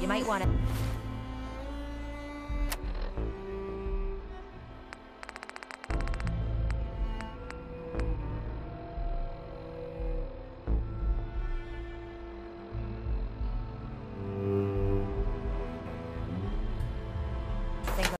You might want to...